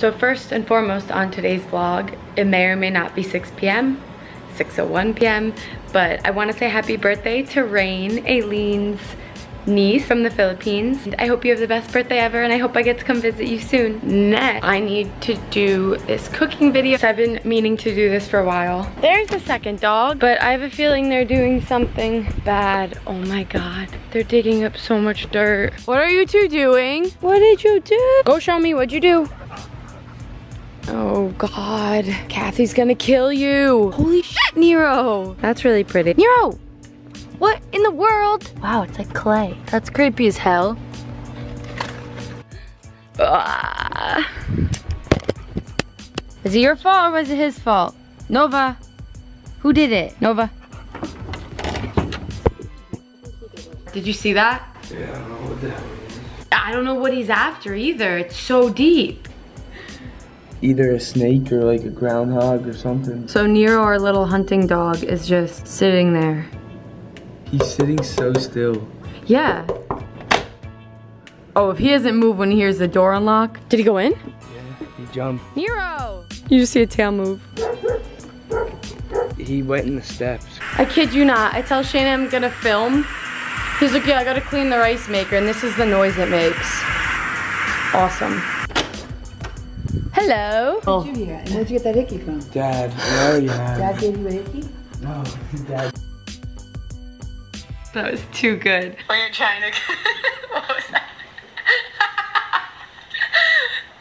So first and foremost on today's vlog, it may or may not be 6 p.m., 6.01 p.m., but I wanna say happy birthday to Rain, Aileen's niece from the Philippines. I hope you have the best birthday ever and I hope I get to come visit you soon. Next, I need to do this cooking video. So I've been meaning to do this for a while. There's the second dog, but I have a feeling they're doing something bad. Oh my God, they're digging up so much dirt. What are you two doing? What did you do? Go show me, what'd you do? Oh God, Kathy's gonna kill you. Holy shit, Nero. That's really pretty. Nero, what in the world? Wow, it's like clay. That's creepy as hell. Ah. Is it your fault or was it his fault? Nova, who did it? Nova. Did you see that? Yeah, I don't know what that is. I don't know what he's after either. It's so deep. Either a snake or like a groundhog or something. So Nero, our little hunting dog, is just sitting there. He's sitting so still. Yeah. Oh, if he doesn't move when he hears the door unlock. Did he go in? Yeah, he jumped. Nero! You just see a tail move. He went in the steps. I kid you not. I tell Shayna I'm gonna film. He's like, yeah, I gotta clean the rice maker, and this is the noise it makes. Awesome. Hello. Oh. Where'd you hear it? Where'd you get that hickey from? Dad, I already have. Dad gave you a hickey? No, Dad. That was too good. Oh, Were you trying to? what was that?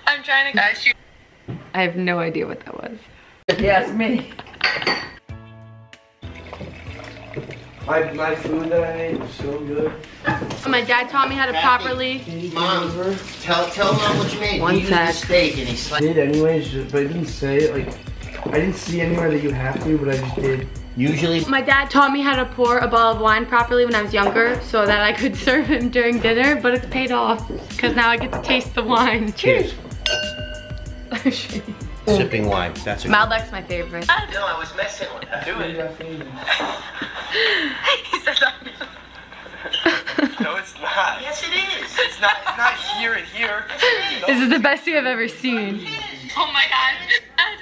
I'm trying to guys you. I have no idea what that was. Yes, me. My, my food that I made was so good. My dad taught me how to properly. Mom, tell tell mom what you made. One you used the sec. steak and he I sliced. did anyways, but I didn't say it. Like, I didn't see anywhere that you have to, but I just did. Usually, My dad taught me how to pour a bottle of wine properly when I was younger so that I could serve him during dinner, but it's paid off because now I get to taste the wine. Cheers. sipping wine. That's a Malbec's my favorite. No, I was messing with her. Do it. He said that. No, it's not. Yes, it is. It's not. It's not here and here. This is the best thing I've ever seen. Oh my god.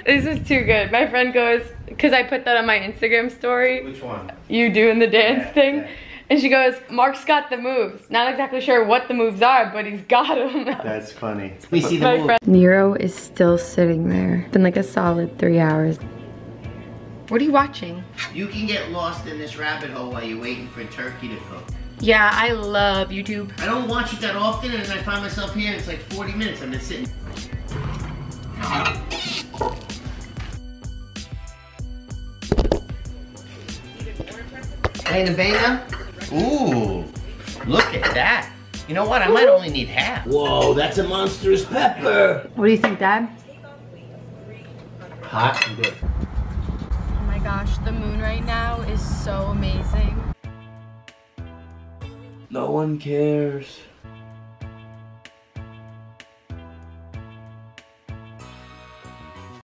This is too good. My friend goes, because I put that on my Instagram story, Which one? you doing the dance Yeah, thing. yeah. And she goes, Mark's got the moves. Not exactly sure what the moves are, but he's got them. That's funny. We see the My move. friend Nero is still sitting there. Been like a solid three hours. What are you watching? You can get lost in this rabbit hole while you're waiting for turkey to cook. Yeah, I love YouTube. I don't watch it that often, and I find myself here. and It's like 40 minutes. I've been sitting. Hey, Navena. Ooh, look at that. You know what? I might only need half. Whoa, that's a monstrous pepper. What do you think, Dad? Hot and good. Gosh, the moon right now is so amazing. No one cares.